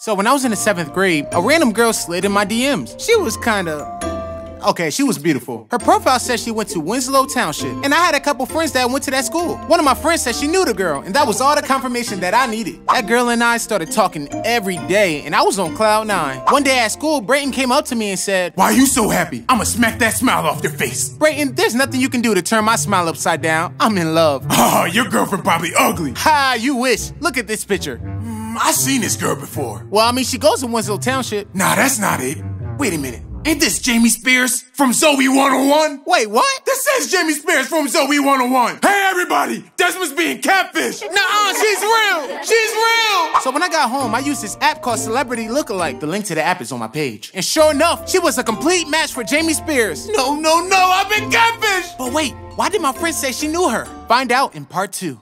So when I was in the seventh grade, a random girl slid in my DMs. She was kinda. Okay, she was beautiful. Her profile said she went to Winslow Township, and I had a couple friends that went to that school. One of my friends said she knew the girl, and that was all the confirmation that I needed. That girl and I started talking every day, and I was on cloud nine. One day at school, Brayton came up to me and said, Why are you so happy? I'ma smack that smile off your face. Brayton, there's nothing you can do to turn my smile upside down. I'm in love. Oh, your girlfriend probably ugly. Ha, you wish. Look at this picture. Mm, I seen this girl before. Well, I mean, she goes to Winslow Township. Nah, that's not it. Wait a minute. Ain't this Jamie Spears from Zoey 101? Wait, what? This says Jamie Spears from Zoey 101. Hey, everybody! Desmond's being catfish. Nuh-uh, she's real. She's real. So when I got home, I used this app called Celebrity Lookalike. The link to the app is on my page. And sure enough, she was a complete match for Jamie Spears. No, no, no! I've been catfish. But wait, why did my friend say she knew her? Find out in part two.